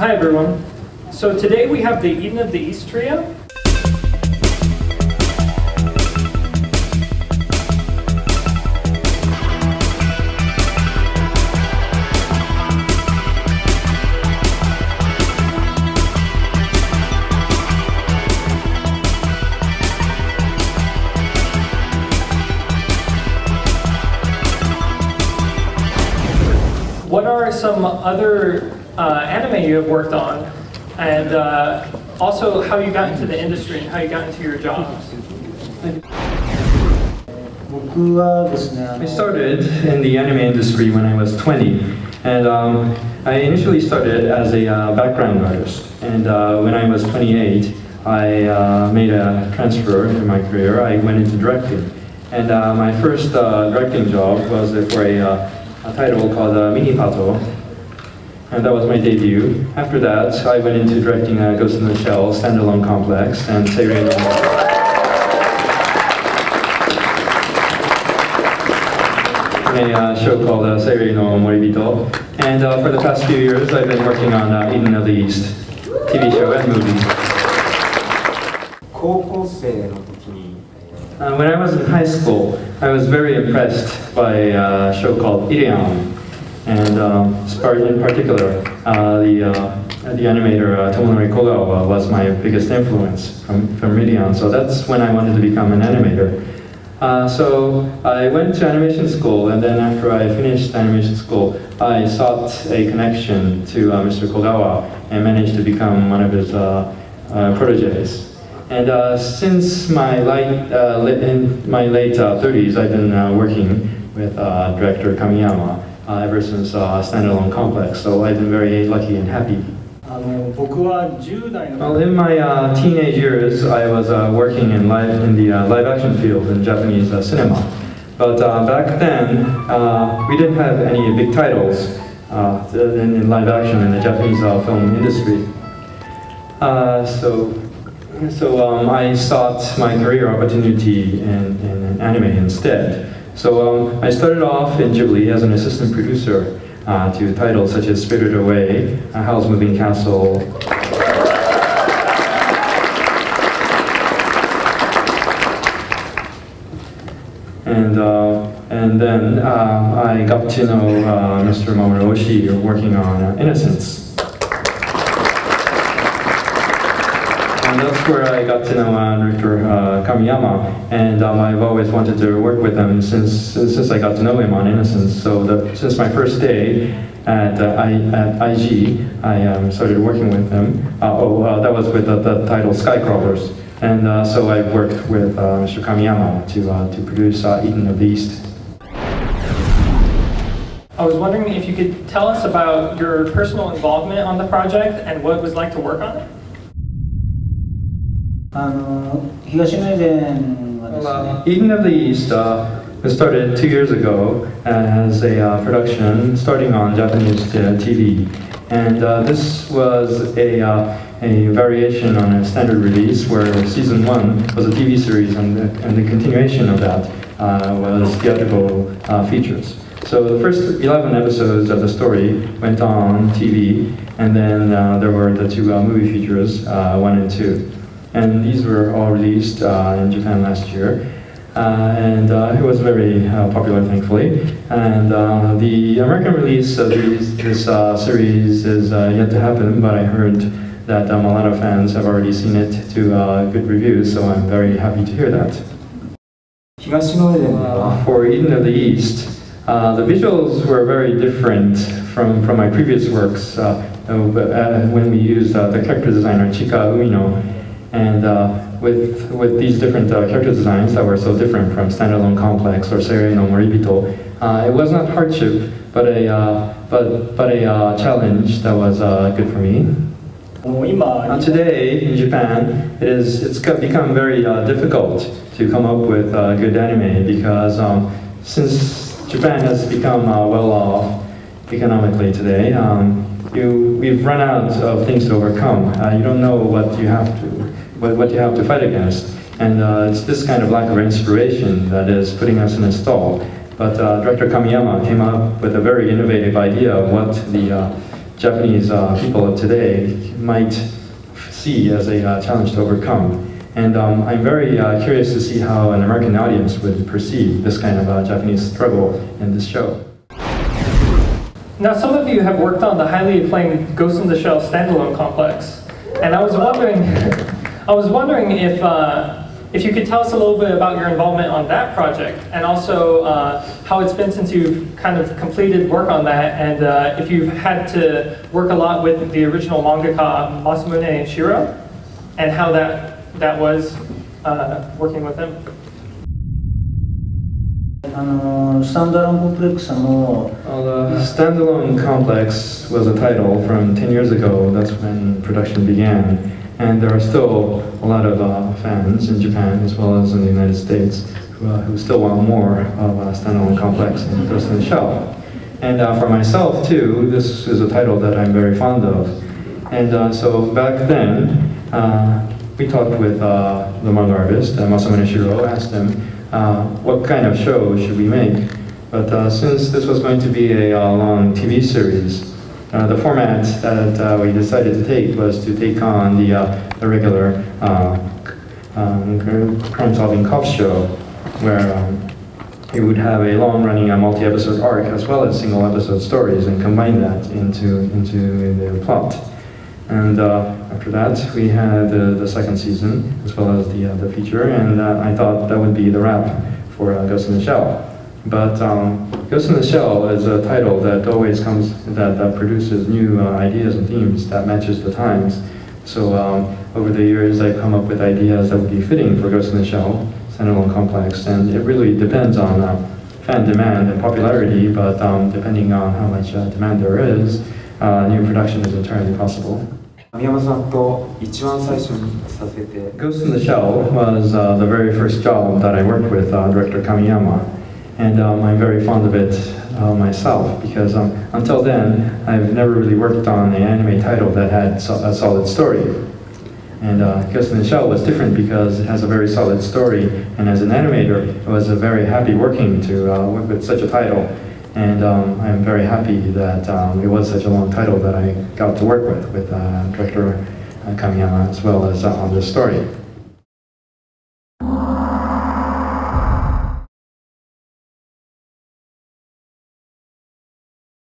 Hi everyone. So today we have the Eden of the East trio. What are some other uh, anime you have worked on, and uh, also how you got into the industry and how you got into your jobs? 僕はですね、あ I の started in the anime industry when I was 20, and um, I initially started as a uh, background artist. And uh, when I was 28, I uh, made a transfer in my career. I went into directing, and uh, my first uh, directing job was for a, uh, a title called uh, Mini Pato, and that was my debut. After that, I went into directing uh, Ghost in the Shell, Standalone Complex, and Seirei. a uh, show called uh, no Moribito, and uh, for the past few years I've been working on uh, Eden of the East, TV show and movie. Uh, when I was in high school, I was very impressed by uh, a show called Ideon, and um, in particular, uh, the, uh, the animator uh, Tomonori Kogawa was my biggest influence from, from Ideon. So that's when I wanted to become an animator. Uh, so I went to animation school, and then after I finished animation school, I sought a connection to uh, Mr. Kogawa and managed to become one of his uh, uh, proteges. And since my late, uh, in my late uh, 30s, I've been working with director Kamiyama uh, ever since uh, standalone complex. So I've been very lucky and happy. Uh, well, in my uh, teenage years, I was uh, working in live in the uh, live action field in Japanese uh, cinema. But back then, we didn't have any big titles in, in, live action in the Japanese film industry. so, so um, I sought my career opportunity in, in anime instead. So um, I started off in Ghibli as an assistant producer uh, to titles such as Spirited Away, uh, Howl's Moving Castle, And, uh, and then uh, I got to know uh, Mr. Mamoru Oshii working on uh, Innocence. And that's where I got to know uh, director uh, Kamiyama, and um, I've always wanted to work with him since, since, I got to know him on Innocence. So the, since my first day at, uh, I, at IG, I um, started working with him. Uh, oh, uh, that was with the, the title Skycrawlers. And uh, so I worked with Mr. Kamiyama to, to produce Eden of the East. I was wondering if you could tell us about your personal involvement on the project and what it was like to work on it. あの東名電はです Well, ね uh, Eden of the East uh, was started two years ago as a uh, production starting on Japanese uh, TV. And uh, this was a, uh, a variation on a standard release where season one was a TV series and the, and the continuation of that uh, was theatrical uh, features. So the first 11 episodes of the story went on TV, and then uh, there were the two uh, movie features, uh, one and two. And these were all released uh, in Japan last year. Uh, and uh, it was very uh, popular, thankfully. And uh, the American release of these, this uh, series is yet to happen, but I heard that um, a lot of fans have already seen it to good reviews, so I'm very happy to hear that. for Eden of the East, the visuals were very different from, from my previous works when we used the character designer Chika Umino and uh, with, with these different uh, character designs that were so different from Standalone Complex or Seirei no Moribito, uh, it was not hardship, but a, uh, but, but a uh, challenge that was uh, good for me. Now today, in Japan, it is, it's become very difficult to come up with good anime because um, since Japan has become well off economically today, um, you, we've run out of things to overcome. you don't know what you have to what, what you have to fight against, and uh, it's this kind of lack of inspiration that is putting us in a stall. But uh, Director Kamiyama came up with a very innovative idea of what the uh, Japanese uh, people of today might see as a uh, challenge to overcome. And um, I'm very uh, curious to see how an American audience would perceive this kind of Japanese struggle in this show. Now, some of you have worked on the highly acclaimed Ghost in the Shell standalone complex, and I was wondering, I was wondering if uh, if you could tell us a little bit about your involvement on that project, and also uh, how it's been since you've kind of completed work on that, and uh, if you've had to work a lot with the original mangaka Masamune Shirow, and how that that was uh, working with him the standalone complex was a title from 10 years ago. That's when production began. And there are still a lot of uh, fans in Japan as well as in the United States who, uh, who still want more of standalone complex and Ghost in the Shell. And uh, for myself too this is a title that I'm very fond of. And uh, so back then uh, we talked with uh, the manga artist uh, Masamune Shirow asked him what kind of show should we make. But uh, since this was going to be a uh, long TV series, uh, the format that uh, we decided to take was to take on the, uh, the regular uh, um, crime-solving cop show, where um, would have a long-running uh, multi-episode arc as well as single-episode stories and combine that into, into the plot. And uh, after that, we had the, the second season as well as the, uh, the feature, and uh, I thought that would be the wrap for uh, Ghost in the Shell. But um, Ghost in the Shell is a title that always comes, that, that produces new uh, ideas and themes that matches the times. So um, over the years, I've come up with ideas that would be fitting for Ghost in the Shell, standalone complex, and it really depends on uh, fan demand and popularity, but um, depending on how much uh, demand there is, uh, new production is entirely possible. Ghost in the Shell was uh, the very first job that I worked with uh, director Kamiyama, and um, I'm very fond of it uh, myself because um, until then I've never really worked on an anime title that had so a solid story. And uh, Ghost in the Shell was different because it has a very solid story, and as an animator, I was very happy working to uh, work with such a title. And um, I'm very happy that um, it was such a long title that I got to work with, with uh, director Kamiyama as well as uh, on this story.